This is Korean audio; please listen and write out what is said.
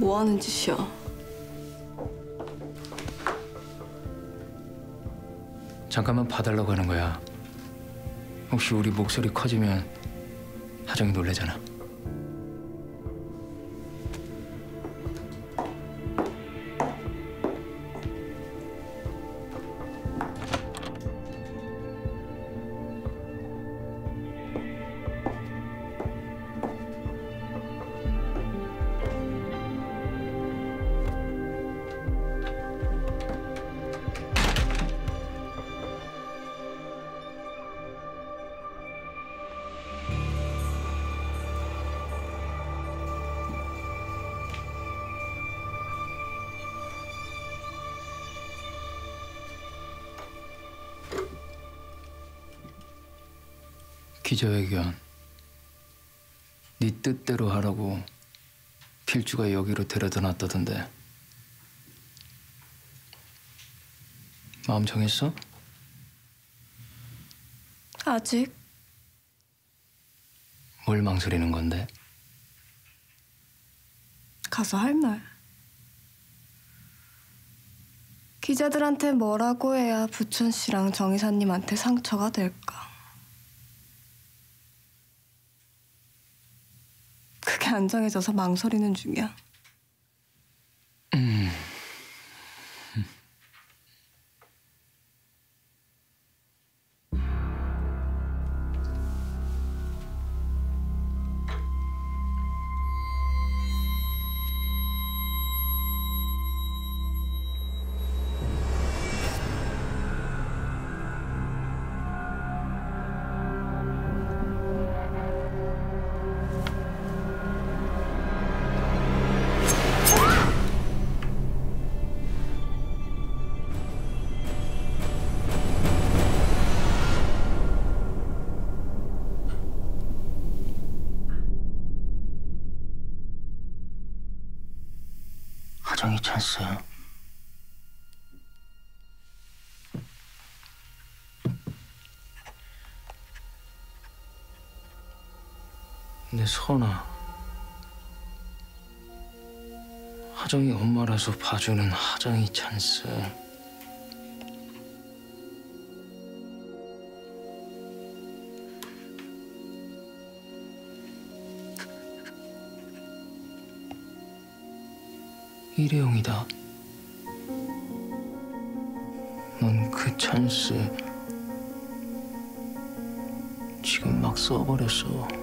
뭐 하는 짓이야? 잠깐만 봐달라고 하는 거야. 혹시 우리 목소리 커지면 하정이 놀래잖아. 기자회견. 네 뜻대로 하라고 필주가 여기로 데려다 놨다던데. 마음 정했어? 아직 뭘 망설이는 건데? 가서 할 말. 기자들한테 뭐라고 해야 부천 씨랑 정 이사님한테 상처가 될까? 그게 안 정해져서 망설이는 중이야. 하정이 찬스야. 내 선아. 하정이 엄마라서 봐주는 하정이 찬스. 일회용이다. 넌 그 찬스 지금 막 써버렸어.